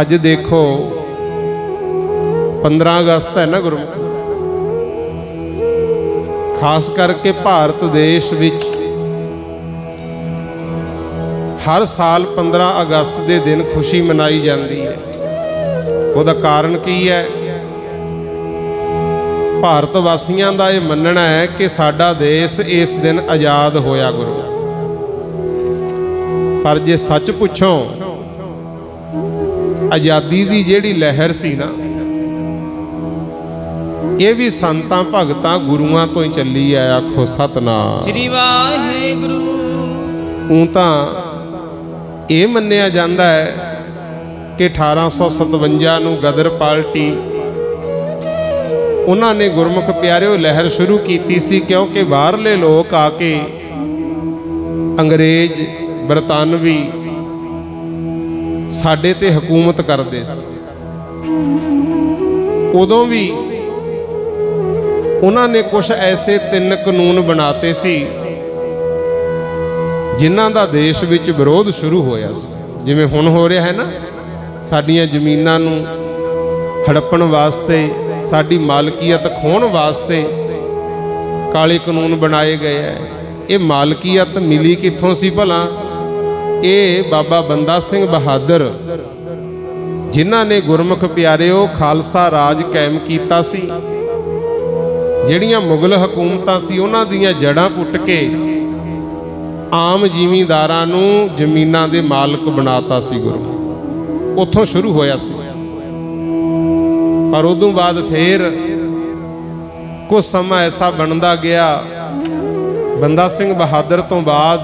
ਅੱਜ ਦੇਖੋ 15 ਅਗਸਤ ਹੈ ਨਾ ਗੁਰੂ। ਖਾਸ ਕਰਕੇ ਭਾਰਤ ਦੇਸ਼ ਵਿੱਚ ਹਰ ਸਾਲ 15 ਅਗਸਤ ਦੇ ਦਿਨ ਖੁਸ਼ੀ ਮਨਾਈ ਜਾਂਦੀ ਹੈ। ਉਹਦਾ ਕਾਰਨ ਕੀ ਹੈ? ਭਾਰਤ ਵਾਸੀਆਂ ਦਾ ਇਹ ਮੰਨਣਾ ਹੈ ਕਿ ਸਾਡਾ ਦੇਸ਼ ਇਸ ਦਿਨ ਆਜ਼ਾਦ ਹੋਇਆ ਗੁਰੂ। ਪਰ ਜੇ ਸੱਚ ਪੁੱਛੋ ਆਜ਼ਾਦੀ ਦੀ ਜਿਹੜੀ ਲਹਿਰ ਸੀ ਨਾ ਇਹ ਵੀ ਸੰਤਾਂ ਭਗਤਾਂ ਗੁਰੂਆਂ ਤੋਂ ਹੀ ਚੱਲੀ ਆ ਆਖੋ ਸਤਨਾਮ। ਸ੍ਰੀ ਵਾਹਿਗੁਰੂ। ਉਹ ਤਾਂ ਇਹ ਮੰਨਿਆ ਜਾਂਦਾ ਹੈ ਕਿ 1857 ਨੂੰ ਗਦਰ ਪਾਰਟੀ ਉਹਨਾਂ ਨੇ ਗੁਰਮੁਖ ਪਿਆਰਿਓ ਲਹਿਰ ਸ਼ੁਰੂ ਕੀਤੀ ਸੀ ਕਿਉਂਕਿ ਬਾਹਰਲੇ ਲੋਕ ਆ ਕੇ ਅੰਗਰੇਜ਼ ਬਰਤਾਨਵੀ ਸਾਡੇ ਤੇ ਹਕੂਮਤ ਕਰਦੇ ਸੀ। ਉਦੋਂ ਵੀ ਉਹਨਾਂ ਨੇ ਕੁਝ ਐਸੇ ਤਿੰਨ ਕਾਨੂੰਨ ਬਣਾਤੇ ਸੀ, ਜਿਨ੍ਹਾਂ ਦਾ ਦੇਸ਼ ਵਿੱਚ ਵਿਰੋਧ ਸ਼ੁਰੂ ਹੋਇਆ ਸੀ। ਜਿਵੇਂ ਹੁਣ ਹੋ ਰਿਹਾ ਹੈ ਨਾ, ਸਾਡੀਆਂ ਜ਼ਮੀਨਾਂ ਨੂੰ ਹੜੱਪਣ ਵਾਸਤੇ, ਸਾਡੀ ਮਾਲਕੀਅਤ ਖੋਹਣ ਵਾਸਤੇ ਕਾਲੇ ਕਾਨੂੰਨ ਬਣਾਏ ਗਏ ਹੈ। ਇਹ ਮਾਲਕੀਅਤ ਮਿਲੀ ਕਿੱਥੋਂ ਸੀ ਭਲਾ? ਇਹ ਬਾਬਾ ਬੰਦਾ ਸਿੰਘ ਬਹਾਦਰ, ਜਿਨ੍ਹਾਂ ਨੇ ਗੁਰਮੁਖ ਪਿਆਰਿਓ ਖਾਲਸਾ ਰਾਜ ਕਾਇਮ ਕੀਤਾ ਸੀ, ਜਿਹੜੀਆਂ ਮੁਗਲ ਹਕੂਮਤਾਂ ਸੀ, ਉਹਨਾਂ ਦੀਆਂ ਜੜਾਂ ਪੁੱਟ ਕੇ ਆਮ ਜ਼ਿਮੀਂਦਾਰਾਂ ਨੂੰ ਜ਼ਮੀਨਾਂ ਦੇ ਮਾਲਕ ਬਣਾਤਾ ਸੀ ਗੁਰੂ। ਉੱਥੋਂ ਸ਼ੁਰੂ ਹੋਇਆ ਸੀ। ਪਰ ਉਦੋਂ ਬਾਅਦ ਫੇਰ ਕੁਝ ਸਮਾਂ ਐਸਾ ਬਣਦਾ ਗਿਆ, ਬੰਦਾ ਸਿੰਘ ਬਹਾਦਰ ਤੋਂ ਬਾਅਦ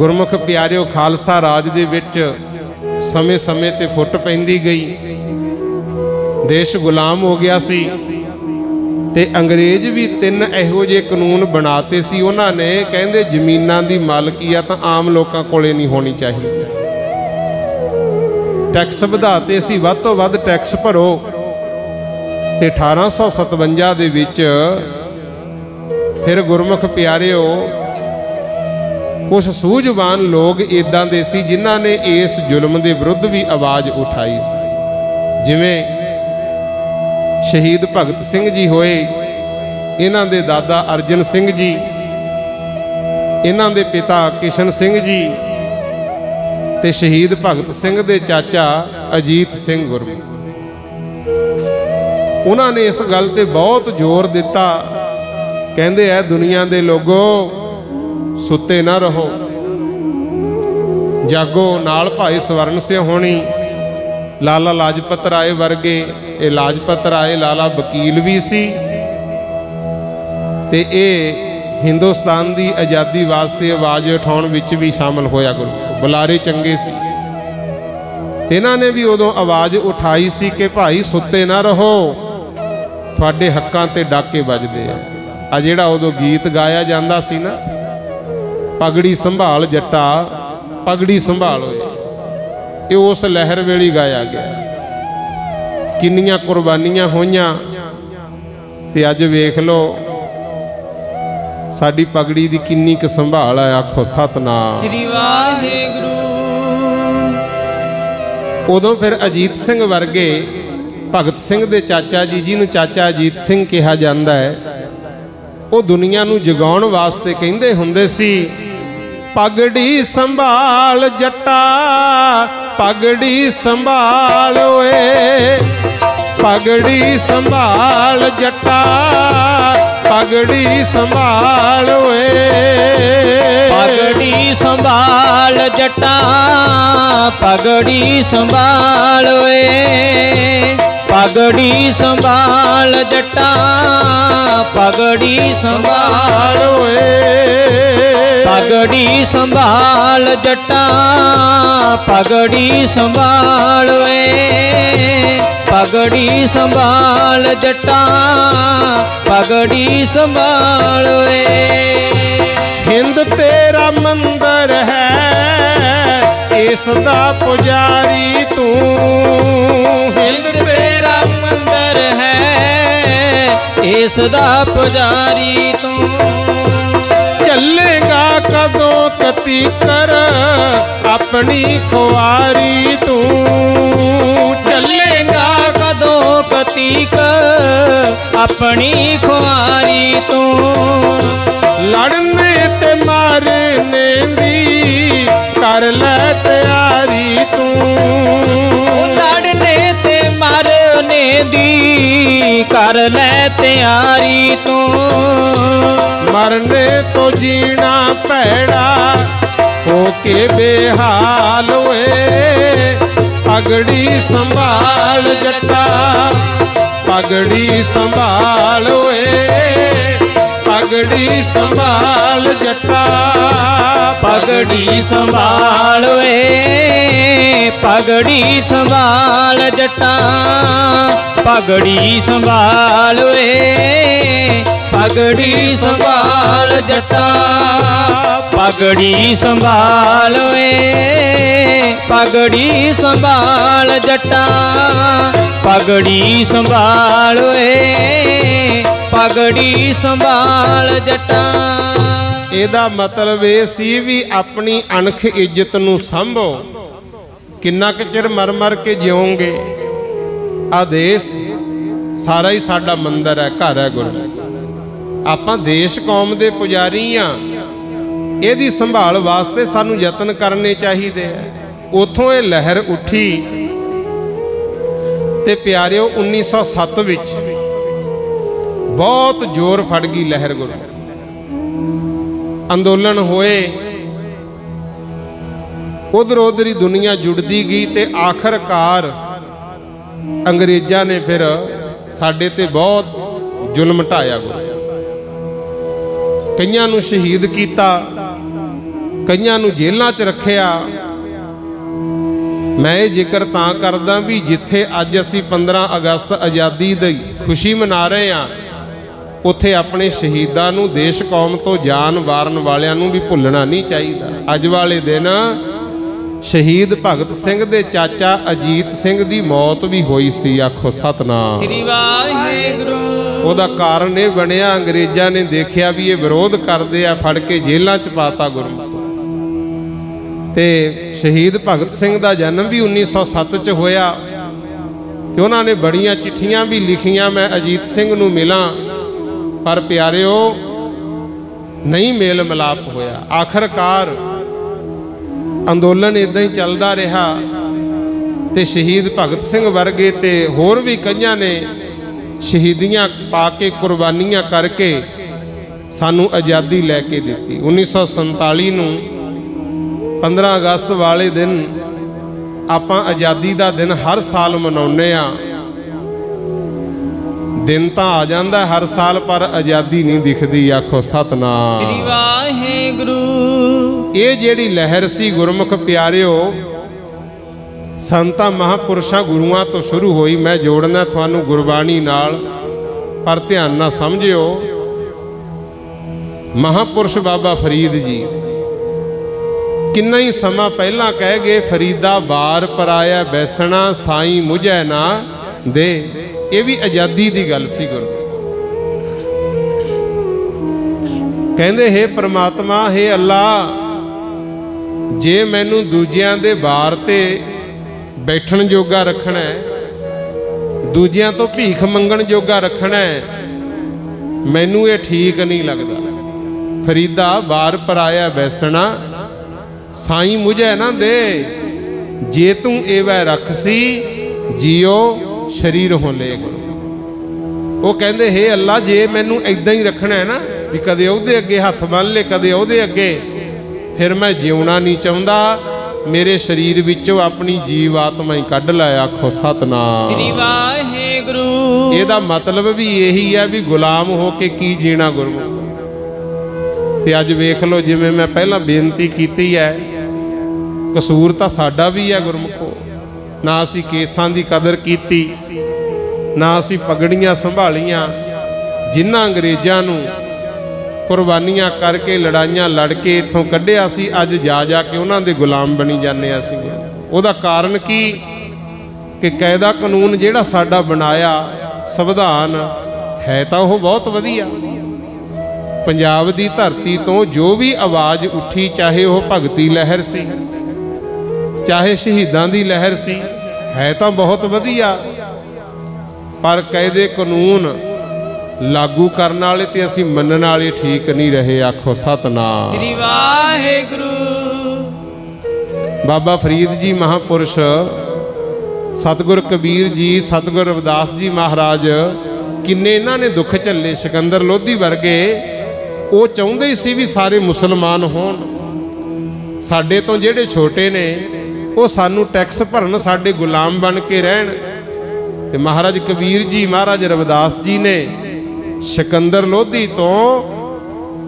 ਗੁਰਮੁਖ ਪਿਆਰਿਓ ਖਾਲਸਾ ਰਾਜ ਦੇ ਵਿੱਚ ਸਮੇਂ-ਸਮੇਂ ਤੇ ਫੁੱਟ ਪੈਂਦੀ ਗਈ। ਦੇਸ਼ ਗੁਲਾਮ ਹੋ ਗਿਆ ਸੀ ਤੇ ਅੰਗਰੇਜ਼ ਵੀ ਤਿੰਨ ਇਹੋ ਜਿਹੇ ਕਾਨੂੰਨ ਬਣਾਤੇ ਸੀ। ਉਹਨਾਂ ਨੇ ਕਹਿੰਦੇ ਜ਼ਮੀਨਾਂ ਦੀ ਮਾਲਕੀਅਤ ਆਮ ਲੋਕਾਂ ਕੋਲੇ ਨਹੀਂ ਹੋਣੀ ਚਾਹੀਦੀ। ਟੈਕਸ ਵਧਾਤੇ ਸੀ, ਵੱਧ ਤੋਂ ਵੱਧ ਟੈਕਸ ਭਰੋ ਤੇ 1857 ਦੇ ਵਿੱਚ ਫਿਰ ਗੁਰਮੁਖ ਪਿਆਰਿਓ ਕੁਝ ਸੂਝਵਾਨ ਲੋਕ ਇਦਾਂ ਦੇ ਸੀ ਜਿਨ੍ਹਾਂ ਨੇ ਇਸ ਜ਼ੁਲਮ ਦੇ ਵਿਰੁੱਧ ਵੀ ਆਵਾਜ਼ ਉਠਾਈ ਸੀ। ਜਿਵੇਂ ਸ਼ਹੀਦ ਭਗਤ ਸਿੰਘ ਜੀ ਹੋਏ, ਇਹਨਾਂ ਦੇ ਦਾਦਾ ਅਰਜਨ ਸਿੰਘ ਜੀ, ਇਹਨਾਂ ਦੇ ਪਿਤਾ ਕਿਸ਼ਨ ਸਿੰਘ ਜੀ ਤੇ ਸ਼ਹੀਦ ਭਗਤ ਸਿੰਘ ਦੇ ਚਾਚਾ ਅਜੀਤ ਸਿੰਘ ਗੁਰੂ ਉਹਨਾਂ ਨੇ ਇਸ ਗੱਲ ਤੇ ਬਹੁਤ ਜ਼ੋਰ ਦਿੱਤਾ। ਕਹਿੰਦੇ ਐ ਦੁਨੀਆ ਦੇ ਲੋਗੋ ਸੁੱਤੇ ਨਾ ਰਹੋ। ਜਾਗੋ ਨਾਲ ਭਾਈ ਸਵਰਨ ਸਿੰਘ ਹੋਣੀ। ਲਾਲਾ ਲਾਜਪਤ ਰਾਏ ਵਰਗੇ, ਇਹ ਲਾਜਪਤ ਰਾਏ, ਲਾਲਾ ਵਕੀਲ ਵੀ ਸੀ। ਤੇ ਇਹ ਹਿੰਦੁਸਤਾਨ ਦੀ ਆਜ਼ਾਦੀ ਵਾਸਤੇ ਆਵਾਜ਼ ਉਠਾਉਣ ਵਿੱਚ ਵੀ ਸ਼ਾਮਲ ਹੋਇਆ ਗੁਰੂ। ਬੁਲਾਰੇ ਚੰਗੇ ਸੀ। ਤੇ ਇਹਨਾਂ ਨੇ ਵੀ ਉਦੋਂ ਆਵਾਜ਼ ਉਠਾਈ ਸੀ ਕਿ ਭਾਈ ਸੁੱਤੇ ਨਾ ਰਹੋ। ਤੁਹਾਡੇ ਹੱਕਾਂ ਤੇ ਡਾਕੇ ਵੱਜਦੇ ਆ। ਆ ਜਿਹੜਾ ਉਦੋਂ ਗੀਤ ਗਾਇਆ ਜਾਂਦਾ ਸੀ ਨਾ ਪਗੜੀ ਸੰਭਾਲ ਜੱਟਾ ਪਗੜੀ ਸੰਭਾਲ ਓਏ। ਇਹ ਉਸ ਲਹਿਰ ਵੇਲੇ ਗਾਇਆ ਗਿਆ। ਕਿੰਨੀਆਂ ਕੁਰਬਾਨੀਆਂ ਹੋਈਆਂ। ਤੇ ਅੱਜ ਵੇਖ ਲਓ ਸਾਡੀ ਪਗੜੀ ਦੀ ਕਿੰਨੀ ਕੁ ਸੰਭਾਲ ਆ ਆਖੋ ਸਤਨਾਮ। ਸ੍ਰੀ ਵਾਹਿਗੁਰੂ। ਉਦੋਂ ਫਿਰ ਅਜੀਤ ਸਿੰਘ ਵਰਗੇ ਭਗਤ ਸਿੰਘ ਦੇ ਚਾਚਾ ਜੀ ਜਿਹਨੂੰ ਚਾਚਾ ਅਜੀਤ ਸਿੰਘ ਕਿਹਾ ਜਾਂਦਾ ਹੈ ਉਹ ਦੁਨੀਆ ਨੂੰ ਜਗਾਉਣ ਵਾਸਤੇ ਕਹਿੰਦੇ ਹੁੰਦੇ ਸੀ ਪਗੜੀ ਸੰਭਾਲ ਜੱਟਾ, ਪਗੜੀ ਸੰਭਾਲ ਓਏ। ਪਗੜੀ ਸੰਭਾਲ ਜੱਟਾ, ਪਗੜੀ ਸੰਭਾਲ ਓਏ। ਪਗੜੀ ਸੰਭਾਲ ਜਟਾ, ਪਗੜੀ ਸੰਭਾਲ ਓਏ। ਪਗੜੀ ਸੰਭਾਲ ਜਟਾ, ਪਗੜੀ ਸੰਭਾਲ ਓਏ। ਪਗੜੀ ਸੰਭਾਲ ਜਟਾ, ਪਗੜੀ ਸੰਭਾਲ ਓਏ। ਪਗੜੀ ਸੰਭਾਲ ਜਟਾ, ਪਗੜੀ ਸੰਭਾਲ ਓਏ। ਇਸ ਦਾ ਪੁਜਾਰੀ ਤੂੰ। ਹਿੰਦ ਤੇਰਾ ਮੰਦਰ ਹੈ ਇਸ ਦਾ ਪੁਜਾਰੀ ਤੂੰ। ਚੱਲੇਗਾ ਕਦੋਂ ਕਤੀ ਕਰ ਆਪਣੀ ਖੁਆਰੀ ਤੂੰ। ਚੱਲੇਗਾ ਕਦੋਂ ਕਤੀਕ ਆਪਣੀ ਖੁਆਰੀ ਤੂੰ। ਲੜਨੇ ਤੇ ਮਾਰਨੇ ਦੀ ਕਰ ਲੈ ਤਿਆਰੀ ਤੂੰ। ਲੜਨੇ ਤੇ ਮਰਨੇ ਦੀ ਕਰ ਲੈ ਤਿਆਰੀ ਤੂੰ। ਮਰਨੇ ਤੋਂ ਜੀਣਾ ਪੈੜਾ ਹੋ ਕੇ ਬੇਹਾਲ ਓਏ ਪਗੜੀ ਸੰਭਾਲ ਜੱਟਾ ਪਗੜੀ ਸੰਭਾਲ ਓਏ ਪਗੜੀ ਸੰਭਾਲ ਜੱਟਾ, ਪਗੜੀ ਸੰਭਾਲ ਵੇ ਪਗੜੀ ਸੰਭਾਲ ਜਟਾ, ਪਗੜੀ ਸੰਭਾਲ ਵੇ ਪਗੜੀ ਸੰਭਾਲ ਜਟਾ, ਪਗੜੀ ਸੰਭਾਲ ਵੇ ਪਗੜੀ ਸੰਭਾਲ ਜਟਾ, ਪਗੜੀ ਸੰਭਾਲ ਵੇ ਪਗੜੀ ਸੰਭਾਲ ਜਟਾ। ਇਹਦਾ ਮਤਲਬ ਇਹ ਸੀ ਵੀ ਆਪਣੀ ਅਣਖ ਇੱਜ਼ਤ ਨੂੰ ਸੰਭੋ। ਕਿੰਨਾ ਕੁ ਚਿਰ ਮਰ ਮਰ ਕੇ ਜਿਉਂਗੇ। ਆ ਦੇਸ਼ ਸਾਰਾ ਹੀ ਸਾਡਾ ਮੰਦਰ ਹੈ, ਘਰ ਹੈ ਗੁਰੂ। ਆਪਾਂ ਦੇਸ਼ ਕੌਮ ਦੇ ਪੁਜਾਰੀ ਆ। ਇਹਦੀ ਸੰਭਾਲ ਵਾਸਤੇ ਸਾਨੂੰ ਯਤਨ ਕਰਨੇ ਚਾਹੀਦੇ ਆ। ਉਥੋਂ ਇਹ ਲਹਿਰ ਉੱਠੀ। ਤੇ ਪਿਆਰਿਓ 1907 ਵਿੱਚ ਬਹੁਤ ਜ਼ੋਰ ਫੜ ਗਈ ਲਹਿਰ ਗੁਰੂ। ਅੰਦੋਲਨ ਹੋਏ। ਉਧਰ ਉਧਰ ਹੀ ਦੁਨੀਆ ਜੁੜਦੀ ਗਈ ਤੇ ਆਖਰਕਾਰ ਅੰਗਰੇਜ਼ਾਂ ਨੇ ਫਿਰ ਸਾਡੇ ਤੇ ਬਹੁਤ ਜ਼ੁਲਮ ਢਾਇਆ ਗੁਰੂ। ਕਈਆਂ ਨੂੰ ਸ਼ਹੀਦ ਕੀਤਾ, ਕਈਆਂ ਨੂੰ ਜੇਲ੍ਹਾਂ 'ਚ ਰੱਖਿਆ। ਮੈਂ ਇਹ ਜ਼ਿਕਰ ਤਾਂ ਕਰਦਾ ਵੀ ਜਿੱਥੇ ਅੱਜ ਅਸੀਂ 15 ਅਗਸਤ ਆਜ਼ਾਦੀ ਦੀ ਖੁਸ਼ੀ ਮਨਾ ਰਹੇ ਹਾਂ ਉੱਥੇ ਆਪਣੇ ਸ਼ਹੀਦਾਂ ਨੂੰ ਦੇਸ਼ ਕੌਮ ਤੋਂ ਜਾਨ ਵਾਰਨ ਵਾਲਿਆਂ ਨੂੰ ਵੀ ਭੁੱਲਣਾ ਨਹੀਂ ਚਾਹੀਦਾ। ਅੱਜ ਵਾਲੇ ਦਿਨ ਸ਼ਹੀਦ ਭਗਤ ਸਿੰਘ ਦੇ ਚਾਚਾ ਅਜੀਤ ਸਿੰਘ ਦੀ ਮੌਤ ਵੀ ਹੋਈ ਸੀ ਆਖੋ ਸਤਨਾਮ। ਸ੍ਰੀ ਵਾਹਿਗੁਰੂ। ਉਹਦਾ ਕਾਰਨ ਇਹ ਬਣਿਆ ਅੰਗਰੇਜ਼ਾਂ ਨੇ ਦੇਖਿਆ ਵੀ ਇਹ ਵਿਰੋਧ ਕਰਦੇ ਆ ਫੜ ਕੇ ਜੇਲ੍ਹਾਂ 'ਚ ਪਾਤਾ ਗੁਰੂ ਤੇ ਸ਼ਹੀਦ ਭਗਤ ਸਿੰਘ ਦਾ ਜਨਮ ਵੀ 1907 'ਚ ਹੋਇਆ। ਤੇ ਉਹਨਾਂ ਨੇ ਬੜੀਆਂ ਚਿੱਠੀਆਂ ਵੀ ਲਿਖੀਆਂ ਮੈਂ ਅਜੀਤ ਸਿੰਘ ਨੂੰ ਮਿਲਾਂ। ਪਰ ਪਿਆਰਿਓ, ਨਹੀਂ ਮੇਲ ਮਿਲਾਪ ਹੋਇਆ। ਆਖਰਕਾਰ ਅੰਦੋਲਨ ਇਦਾਂ ਹੀ ਚੱਲਦਾ ਰਿਹਾ ਤੇ ਸ਼ਹੀਦ ਭਗਤ ਸਿੰਘ ਵਰਗੇ ਤੇ ਹੋਰ ਵੀ ਕਈਆਂ ਨੇ ਸ਼ਹੀਦੀਆਂ ਪਾ ਕੇ ਕੁਰਬਾਨੀਆਂ ਕਰਕੇ ਸਾਨੂੰ ਆਜ਼ਾਦੀ ਲੈ ਕੇ ਦਿੱਤੀ। 1947 ਨੂੰ 15 ਅਗਸਤ ਵਾਲੇ ਦਿਨ ਆਪਾਂ ਆਜ਼ਾਦੀ ਦਾ ਦਿਨ ਹਰ ਸਾਲ ਮਨਾਉਂਦੇ ਆ ਦਿਨ ਤਾਂ ਆ ਜਾਂਦਾ ਹਰ ਸਾਲ ਪਰ ਆਜ਼ਾਦੀ ਨਹੀਂ ਦਿਖਦੀ ਆਖੋ ਸਤਨਾਮ। ਸ੍ਰੀ ਵਾਹਿਗੁਰੂ। ਇਹ ਜਿਹੜੀ ਲਹਿਰ ਸੀ ਗੁਰਮੁਖ ਪਿਆਰਿਓ ਸੰਤਾਂ ਮਹਾਪੁਰਸ਼ਾਂ ਗੁਰੂਆਂ ਤੋਂ ਸ਼ੁਰੂ ਹੋਈ ਮੈਂ ਜੋੜਨਾ ਤੁਹਾਨੂੰ ਗੁਰਬਾਣੀ ਨਾਲ ਪਰ ਧਿਆਨ ਨਾਲ ਸਮਝਿਓ। ਮਹਾਪੁਰਸ਼ ਬਾਬਾ ਫਰੀਦ ਜੀ ਕਿੰਨਾ ਹੀ ਸਮਾਂ ਪਹਿਲਾਂ ਕਹਿ ਗਏ ਫਰੀਦਾ ਬਾਰ ਪਰਾਇਆ ਬੈਸਣਾ ਸਾਈ ਮੁਝੈ ਨਾ ਦੇ। ਇਹ ਵੀ ਆਜ਼ਾਦੀ ਦੀ ਗੱਲ ਸੀ ਗੁਰੂ। ਕਹਿੰਦੇ, ਹੈ ਪ੍ਰਮਾਤਮਾ, ਹੈ ਅੱਲਾ, ਜੇ ਮੈਨੂੰ ਦੂਜਿਆਂ ਦੇ ਬਾਰ ਤੇ ਬੈਠਣ ਜੋਗਾ ਰੱਖਣਾ ਹੈ, ਦੂਜਿਆਂ ਤੋਂ ਭੀਖ ਮੰਗਣ ਜੋਗਾ ਰੱਖਣਾ ਹੈ, ਮੈਨੂੰ ਇਹ ਠੀਕ ਨਹੀਂ ਲੱਗਦਾ। ਫਰੀਦਾ, ਬਾਰ ਪਰਾਇਆ ਬੈਸਣਾ, ਸਾਈ ਮੁਝੇ ਨਾ ਦੇ, ਜੇ ਤੂੰ ਐਵੇਂ ਰੱਖ ਸੀ ਜਿਉ ਸ਼ਰੀਰ ਹੋ ਲੈ ਗੁਰੂ ਉਹ ਕਹਿੰਦੇ ਹੇ ਅੱਲਾ ਜੇ ਮੈਨੂੰ ਇਦਾਂ ਹੀ ਰੱਖਣਾ ਹੈ ਨਾ ਵੀ ਕਦੇ ਉਹਦੇ ਅੱਗੇ ਹੱਥ ਬੰਨ ਲੇ ਕਦੇ ਉਹਦੇ ਅੱਗੇ ਫਿਰ ਮੈਂ ਜਿਉਣਾ ਨਹੀਂ ਚਾਹੁੰਦਾ। ਮੇਰੇ ਸਰੀਰ ਵਿੱਚੋਂ ਆਪਣੀ ਜੀਵ ਆਤਮਾ ਹੀ ਕੱਢ ਲੈ ਆਖੋ ਸਤਨਾਮ। ਸ੍ਰੀ ਵਾਹਿਗੁਰੂ। ਇਹਦਾ ਮਤਲਬ ਵੀ ਇਹੀ ਹੈ ਵੀ ਗੁਲਾਮ ਹੋ ਕੇ ਕੀ ਜੀਣਾ ਗੁਰਮੁਖ। ਤੇ ਅੱਜ ਵੇਖ ਲਓ ਜਿਵੇਂ ਮੈਂ ਪਹਿਲਾਂ ਬੇਨਤੀ ਕੀਤੀ ਹੈ ਕਸੂਰ ਤਾਂ ਸਾਡਾ ਵੀ ਹੈ ਗੁਰਮੁਖੋ। ਨਾ ਅਸੀਂ ਕੇਸਾਂ ਦੀ ਕਦਰ ਕੀਤੀ ਨਾ ਅਸੀਂ ਪਗੜੀਆਂ ਸੰਭਾਲੀਆਂ, ਜਿਨ੍ਹਾਂ ਅੰਗਰੇਜ਼ਾਂ ਨੂੰ ਕੁਰਬਾਨੀਆਂ ਕਰਕੇ ਲੜਾਈਆਂ ਲੜ ਕੇ ਇੱਥੋਂ ਕੱਢਿਆ ਸੀ, ਅੱਜ ਜਾ ਜਾ ਕੇ ਉਹਨਾਂ ਦੇ ਗੁਲਾਮ ਬਣੀ ਜਾਂਦੇ ਅਸੀਂ। ਉਹਦਾ ਕਾਰਨ ਕੀ? ਕਿ ਕਾਇਦਾ ਕਾਨੂੰਨ ਜਿਹੜਾ ਸਾਡਾ ਬਣਾਇਆ, ਸੰਵਿਧਾਨ ਹੈ ਤਾਂ ਉਹ ਬਹੁਤ ਵਧੀਆ। ਪੰਜਾਬ ਦੀ ਧਰਤੀ ਤੋਂ ਜੋ ਵੀ ਆਵਾਜ਼ ਉੱਠੀ, ਚਾਹੇ ਉਹ ਭਗਤੀ ਲਹਿਰ ਸੀ, ਚਾਹੇ ਸ਼ਹੀਦਾਂ ਦੀ ਲਹਿਰ ਸੀ, ਹੈ ਤਾਂ ਬਹੁਤ ਵਧੀਆ। ਪਰ ਕਾਇਦੇ ਕਾਨੂੰਨ ਲਾਗੂ ਕਰਨ ਵਾਲੇ ਤੇ ਅਸੀਂ ਮੰਨਣ ਵਾਲੇ ਠੀਕ ਨਹੀਂ ਰਹੇ ਆਖੋ ਸਤਨਾਮ। ਸ੍ਰੀ ਵਾਹਿਗੁਰੂ। ਬਾਬਾ ਫਰੀਦ ਜੀ ਮਹਾਪੁਰਸ਼ ਸਤਿਗੁਰ ਕਬੀਰ ਜੀ ਸਤਿਗੁਰ ਰਵਿਦਾਸ ਜੀ ਮਹਾਰਾਜ ਕਿੰਨੇ ਇਹਨਾਂ ਨੇ ਦੁੱਖ ਝੱਲੇ ਸਿਕੰਦਰ ਲੋਧੀ ਵਰਗੇ ਉਹ ਚਾਹੁੰਦੇ ਸੀ ਵੀ ਸਾਰੇ ਮੁਸਲਮਾਨ ਹੋਣ। ਸਾਡੇ ਤੋਂ ਜਿਹੜੇ ਛੋਟੇ ਨੇ ਉਹ ਸਾਨੂੰ ਟੈਕਸ ਭਰਨ ਸਾਡੇ ਗੁਲਾਮ ਬਣ ਕੇ ਰਹਿਣ। ਤੇ ਮਹਾਰਾਜ ਕਬੀਰ ਜੀ, ਮਹਾਰਾਜ ਰਵਿਦਾਸ ਜੀ ਨੇ ਸਿਕੰਦਰ ਲੋਧੀ ਤੋਂ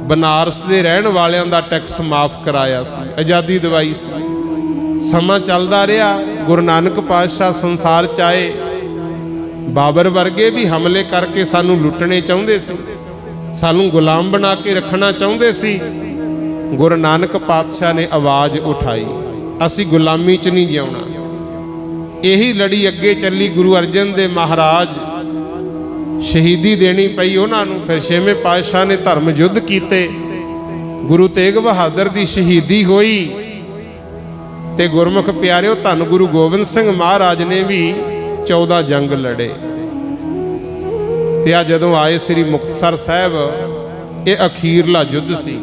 ਬਨਾਰਸ ਦੇ ਰਹਿਣ ਵਾਲਿਆਂ ਦਾ ਟੈਕਸ ਮਾਫ ਕਰਾਇਆ ਸੀ, ਆਜ਼ਾਦੀ ਦਿਵਾਈ ਸੀ। ਸਮਾਂ ਚੱਲਦਾ ਰਿਹਾ, ਗੁਰੂ ਨਾਨਕ ਪਾਤਸ਼ਾਹ ਸੰਸਾਰ ਚ ਆਏ। ਬਾਬਰ ਵਰਗੇ ਵੀ ਹਮਲੇ ਕਰਕੇ ਸਾਨੂੰ ਲੁੱਟਣੇ ਚਾਹੁੰਦੇ ਸੀ, ਸਾਨੂੰ ਗੁਲਾਮ ਬਣਾ ਕੇ ਰੱਖਣਾ ਚਾਹੁੰਦੇ ਸੀ। ਗੁਰੂ ਨਾਨਕ ਪਾਤਸ਼ਾਹ ਨੇ ਆਵਾਜ਼ ਉਠਾਈ, ਅਸੀਂ ਗੁਲਾਮੀ ਚ ਨਹੀਂ ਜਿਉਣਾ। ਇਹੀ ਲੜੀ ਅੱਗੇ ਚੱਲੀ ਗੁਰੂ ਅਰਜਨ ਦੇ ਮਹਾਰਾਜ। ਸ਼ਹੀਦੀ ਦੇਣੀ ਪਈ ਉਹਨਾਂ ਨੂੰ, ਫਿਰ ਛੇਵੇਂ ਪਾਤਸ਼ਾਹ ਨੇ ਧਰਮ ਯੁੱਧ ਕੀਤੇ। ਗੁਰੂ ਤੇਗ ਬਹਾਦਰ ਦੀ ਸ਼ਹੀਦੀ ਹੋਈ ਤੇ ਗੁਰਮੁਖ ਪਿਆਰਿਓ, ਧੰਨ ਗੁਰੂ ਗੋਬਿੰਦ ਸਿੰਘ ਮਹਾਰਾਜ ਨੇ ਵੀ 14 ਜੰਗ ਲੜੇ। ਤੇ ਆ ਜਦੋਂ ਆਏ ਸ੍ਰੀ ਮੁਕਤਸਰ ਸਾਹਿਬ, ਇਹ ਅਖੀਰਲਾ ਯੁੱਧ ਸੀ।